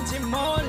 Monday morning.